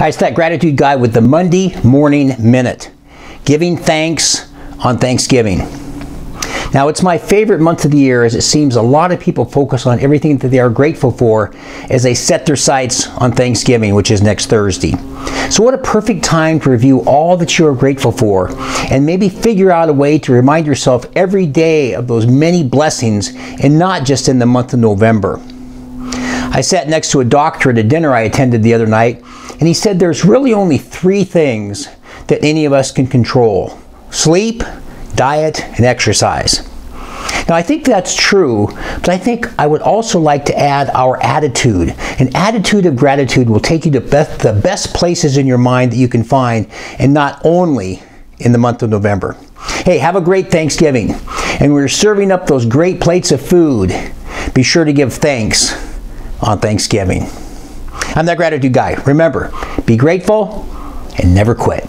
It's that gratitude guy with the Monday Morning Minute, giving thanks on Thanksgiving. Now, it's my favorite month of the year as it seems a lot of people focus on everything that they are grateful for as they set their sights on Thanksgiving, which is next Thursday. So, what a perfect time to review all that you are grateful for and maybe figure out a way to remind yourself every day of those many blessings and not just in the month of November. I sat next to a doctor at a dinner I attended the other night, and he said there's really only three things that any of us can control sleep, diet, and exercise. Now, I think that's true, but I think I would also like to add our attitude. An attitude of gratitude will take you to best, the best places in your mind that you can find, and not only in the month of November. Hey, have a great Thanksgiving. And we're serving up those great plates of food. Be sure to give thanks on Thanksgiving. I'm that gratitude guy. Remember, be grateful and never quit.